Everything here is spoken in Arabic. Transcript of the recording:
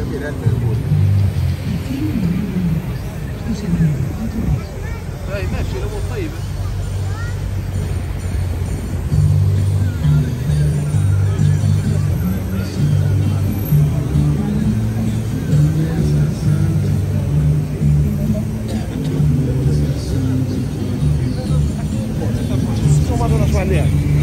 جميل هذا هاي ماشي الأمور طيبه Valeu.